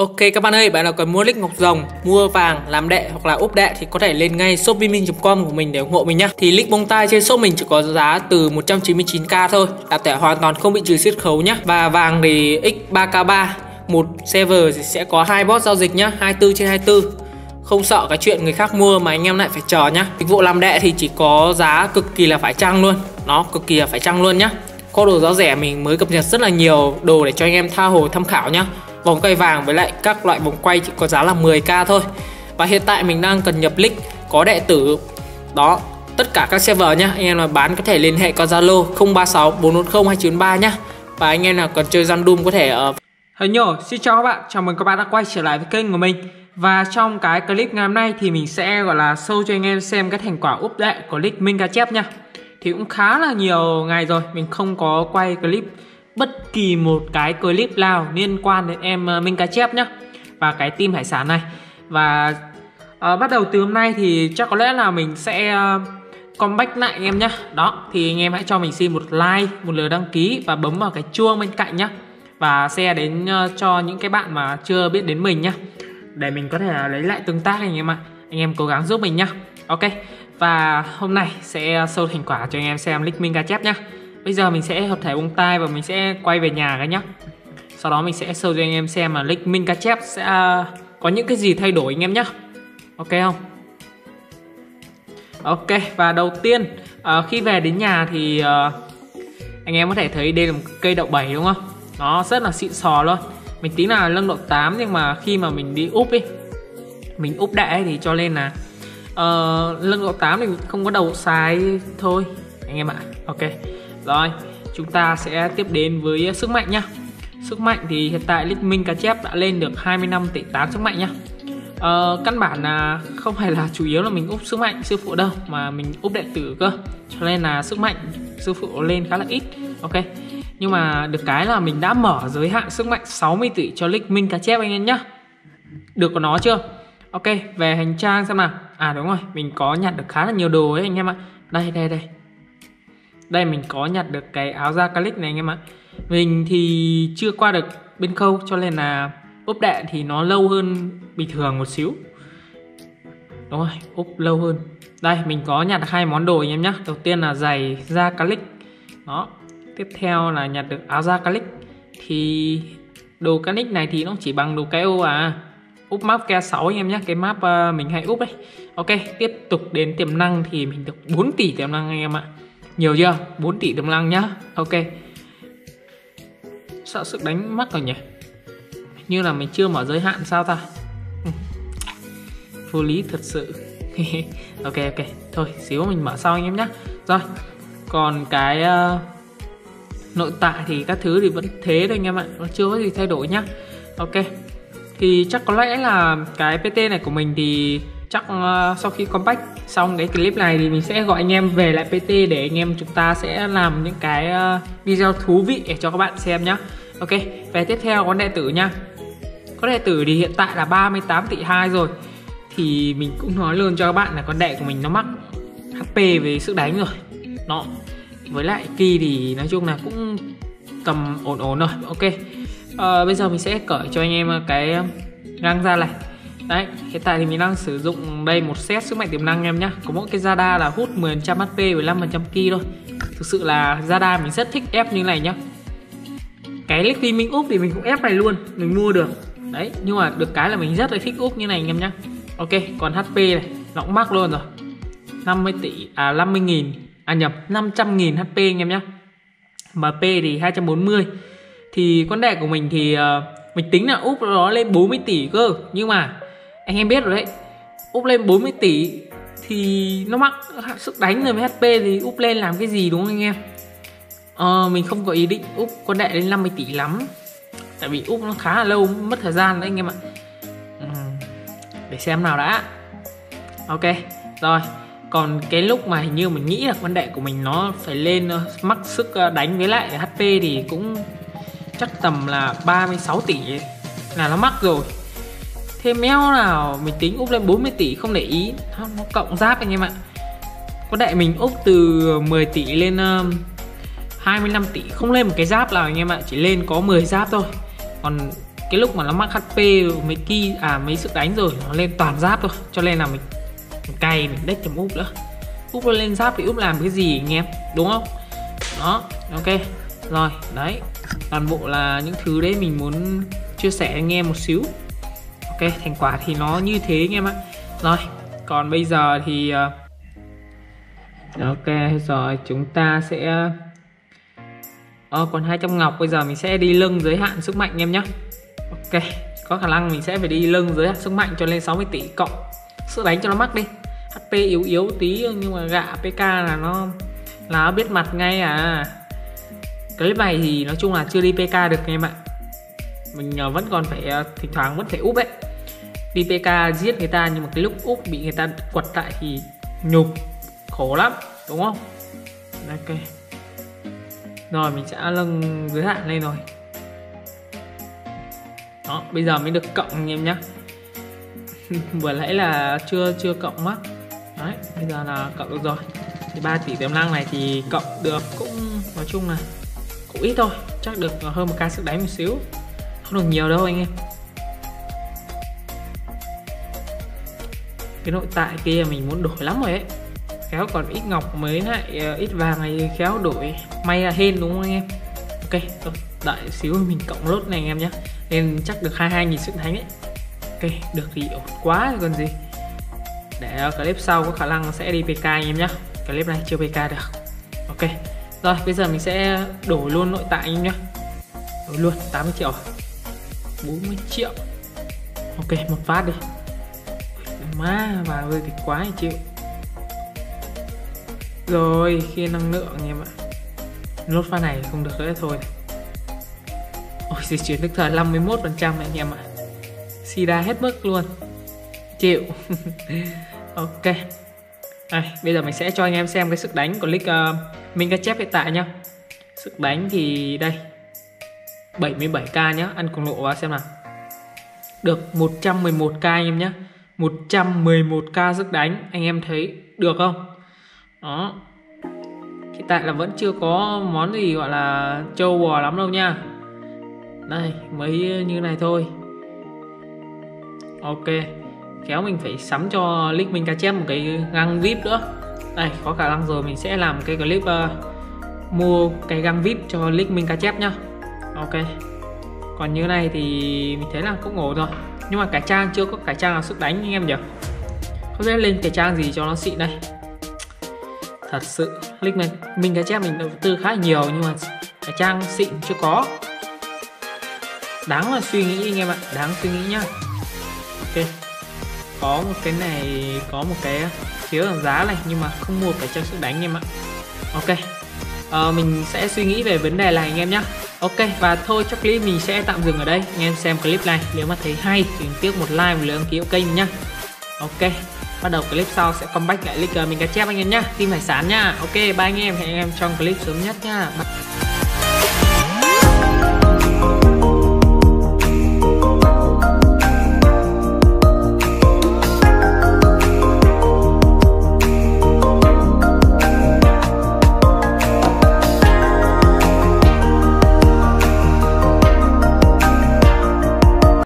Ok các bạn ơi, bạn nào cần mua lít ngọc rồng, mua vàng, làm đệ hoặc là úp đệ thì có thể lên ngay shopvimin.com của mình để ủng hộ mình nhá. Thì lít bông tai trên shop mình chỉ có giá từ 199k thôi, là thẻ hoàn toàn không bị trừ siết khấu nhá. Và vàng thì X3K3, một server thì sẽ có hai bot giao dịch nhá, 24 trên 24 không sợ cái chuyện người khác mua mà anh em lại phải chờ nhá. Dịch vụ làm đệ thì chỉ có giá cực kỳ là phải chăng luôn. Nó cực kỳ là phải chăng luôn nhá. Có đồ giá rẻ mình mới cập nhật rất là nhiều đồ để cho anh em tha hồ tham khảo nhá vòng quay vàng với lại các loại vòng quay chỉ có giá là 10k thôi. Và hiện tại mình đang cần nhập link có đệ tử. Đó tất cả các server nhá. Anh em nào bán có thể liên hệ qua zalo 036 440 293 nhá. Và anh em nào cần chơi random có thể ờ, ở Hello, xin chào các bạn, chào mừng các bạn đã quay trở lại với kênh của mình. Và trong cái clip ngày hôm nay thì mình sẽ gọi là show cho anh em xem cái thành quả update của league Minh Cá Chép nha Thì cũng khá là nhiều ngày rồi, mình không có quay clip bất kỳ một cái clip nào liên quan đến em ờ, Minh Cá Chép nhá và cái team hải sản này. Và uh, bắt đầu từ hôm nay thì chắc có lẽ là mình sẽ uh, comeback lại anh em nhá. Đó thì anh em hãy cho mình xin một like một lượt đăng ký và bấm vào cái chuông bên cạnh nhá. Và share đến uh, cho những cái bạn mà chưa biết đến mình nhá. Để mình có thể lấy lại tương tác anh em ạ. Anh em cố gắng giúp mình nhá. Ok và hôm nay sẽ show thành quả cho anh em xem link minh cá chép nhá. Bây giờ mình sẽ hợp thể bông tai và mình sẽ quay về nhà cái nhá. Sau đó mình sẽ show cho anh em xem là lịch Minh Cá Chép sẽ à, có những cái gì thay đổi anh em nhá. Ok không? Ok và đầu tiên uh, khi về đến nhà thì uh, anh em có thể thấy đây là một cây đậu bảy đúng không? Nó rất là xịn sò luôn. Mình tính là lưng độ 8 nhưng mà khi mà mình đi úp đi Mình úp đại thì cho nên là uh, lưng độ 8 thì không có đầu sai thôi anh em ạ. Ok rồi, chúng ta sẽ tiếp đến với sức mạnh nhá. Sức mạnh thì hiện tại Lích Minh cá chép đã lên được 25 tỷ 8 sức mạnh nhá. Ờ, căn bản là không phải là chủ yếu là mình úp sức mạnh sư phụ đâu mà mình úp đệ tử cơ. Cho nên là sức mạnh sư phụ lên khá là ít ok? Nhưng mà được cái là mình đã mở giới hạn sức mạnh 60 tỷ cho Lích Minh cá chép anh em nhá. Được của nó chưa? Ok về hành trang xem nào. À đúng rồi mình có nhặt được khá là nhiều đồ ấy anh em ạ. Đây đây đây đây, mình có nhặt được cái áo da calic này anh em ạ. Mình thì chưa qua được bên khâu, cho nên là úp đạn thì nó lâu hơn bình thường một xíu. Đúng rồi úp lâu hơn. Đây, mình có nhặt hai món đồ anh em nhé đầu tiên là giày da calic đó, tiếp theo là nhặt được áo da calic thì đồ calic này thì nó chỉ bằng đồ cái ô à. Úp map ke 6 anh em nhé cái map ờ, mình hay úp đấy ok, tiếp tục đến tiềm năng thì mình được 4 tỷ tiềm năng anh em ạ nhiều chưa? 4 tỷ đồng lăng nhá. Ok. Sợ sức đánh mắc rồi nhỉ? Như là mình chưa mở giới hạn sao ta? Ừ. Vô lý thật sự. Ok ok. Thôi xíu mình mở sau anh em nhé rồi còn cái uh, nội tại thì các thứ thì vẫn thế thôi anh em ạ. Nó chưa có gì thay đổi nhá. Ok. Thì chắc có lẽ là cái pt này của mình thì chắc uh, sau khi compact xong cái clip này thì mình sẽ gọi anh em về lại PT để anh em chúng ta sẽ làm những cái uh, video thú vị để cho các bạn xem nhá. Ok về tiếp theo con đệ tử nha. Con đệ tử thì hiện tại là 38 tỷ 2 rồi. Thì mình cũng nói luôn cho các bạn là con đệ của mình nó mắc HP về sức đánh rồi. Nó với lại kỳ thì nói chung là cũng tầm ổn ổn rồi ok. À, bây giờ mình sẽ cởi cho anh em cái găng ra này. Đấy, hiện tại thì mình đang sử dụng đây một set sức mạnh tiềm năng em nhá. Có mỗi cái Zada là hút 10% HP với 5% ki thôi. Thực sự là Zada mình rất thích ép như này nhá. Cái liquid mình úp thì mình cũng ép này luôn Mình mua được. Đấy, nhưng mà được cái là mình rất là thích úp như này anh em nhá. Ok, còn HP này, nó cũng mắc luôn rồi. 50 tỷ, à 50 nghìn À nhập 500 nghìn HP anh em nhá. MP thì 240 Thì con đẻ của mình thì uh, Mình tính là úp nó lên 40 tỷ cơ. Nhưng mà anh em biết rồi đấy. Úp lên 40 tỷ thì nó mắc sức đánh rồi với HP thì úp lên làm cái gì đúng không anh em? Ờ, mình không có ý định úp con đệ lên 50 tỷ lắm. Tại vì úp nó khá là lâu mất thời gian đấy anh em ạ. Ừ. để xem nào đã. Ok rồi. Còn cái lúc mà hình như mình nghĩ là con đệ của mình nó phải lên ờ, mắc sức ờ, đánh với lại HP thì cũng chắc tầm là 36 tỷ ấy. là nó mắc rồi thêm meo nào mình tính úp lên 40 tỷ không để ý? Nó, nó cộng giáp anh em ạ. Có đại mình úp từ 10 tỷ lên um, uh, 25 tỷ. Không lên một cái giáp nào anh em ạ chỉ lên có 10 giáp thôi. Còn cái lúc mà nó mắc HP mấy ki à mấy sức đánh rồi nó lên toàn giáp thôi. Cho nên là mình, mình cày mình đếch chấm úp nữa. Úp lên giáp thì úp làm cái gì anh em? Đúng không? Đó ok. Rồi đấy. Toàn bộ là những thứ đấy mình muốn chia sẻ anh em một xíu ok thành quả thì nó như thế anh em ạ. Rồi còn bây giờ thì ờ, ok rồi chúng ta sẽ ờ, còn 200 ngọc bây giờ mình sẽ đi lưng giới hạn sức mạnh em nhé ok có khả năng mình sẽ phải đi lưng giới hạn sức mạnh cho lên 60 tỷ cộng. Sức đánh cho nó mắc đi. HP yếu yếu tí nhưng mà gạ PK là nó là nó biết mặt ngay à. Clip này thì nói chung là chưa đi PK được em ạ. Mình ờ, vẫn còn phải ờ, thỉnh thoảng vẫn phải úp ấy. DPK giết người ta nhưng mà cái lúc úc bị người ta quật lại thì nhục, khổ lắm, đúng không? Ok. Rồi, mình sẽ nâng giới hạn lên rồi. Đó, bây giờ mới được cộng anh em nhé vừa nãy là chưa chưa cộng mắt đấy, bây giờ là cộng được rồi. Thì 3 tỷ tiềm năng này thì cộng được cũng, nói chung là cũng ít thôi. Chắc được hơn một ca sức đáy một xíu. Không được nhiều đâu anh em. Cái nội tại kia mình muốn đổi lắm rồi ấy. Khéo còn ít ngọc mới lại ờ, ít vàng này khéo đổi may là hên đúng không anh em? Ok rồi đợi xíu mình cộng lốt này anh em nhé. Nên chắc được 22 nghìn sức thánh ấy. Ok, được thì ổn quá còn gì. Để clip sau có khả năng sẽ đi PK anh em nhé. Clip này chưa PK được. Ok, rồi, bây giờ mình sẽ đổi luôn nội tại anh em nhé. Đổi luôn 80 triệu. 40 triệu. Ok, một phát đi má và hơi thì quá chịu rồi khi năng lượng anh em ạ. Nốt pha này không được nữa thôi. Ôi di chuyển tức thời 51 phần trăm anh em ạ. Sida hết mức luôn. Chịu. Ok. Đây, bây giờ mình sẽ cho anh em xem cái sức đánh của Lick uh, ờ, Minga chép hiện tại nhá. Sức đánh thì đây. 77k nhá. Ăn cùng lộ vào xem nào. Được 111k anh em nhé 111k sức đánh anh em thấy được không? Đó. Hiện tại là vẫn chưa có món gì gọi là trâu bò lắm đâu nha. Đây mấy như này thôi. Ok kéo mình phải sắm cho link mình cá chép một cái găng vip nữa. Đây có khả năng rồi mình sẽ làm cái clip uh, mua cái găng vip cho link mình cá chép nhá. Ok. Còn như này thì mình thấy là cũng ổn rồi nhưng mà cải trang chưa có cải trang là sức đánh anh em nhỉ? Không biết lên cải trang gì cho nó xịn đây. Thật sự link này mình cái chép mình đầu tư khá nhiều nhưng mà cái trang xịn chưa có. Đáng là suy nghĩ anh em ạ đáng suy nghĩ nhá. Ok có một cái này có một cái phiếu giảm giá này nhưng mà không mua cái trang sức đánh anh em ạ. Ok à, mình sẽ suy nghĩ về vấn đề này anh em nhé ok, và thôi cho clip mình sẽ tạm dừng ở đây. Anh em xem clip này, nếu mà thấy hay thì tiếc một like một lượt đăng ký kênh nhá. Ok, bắt đầu clip sau sẽ comeback lại link mình cá chép anh em nhá. Tim hải sản nhá. Ok, bye anh em. Hẹn anh em trong clip sớm nhất nhá. Bye.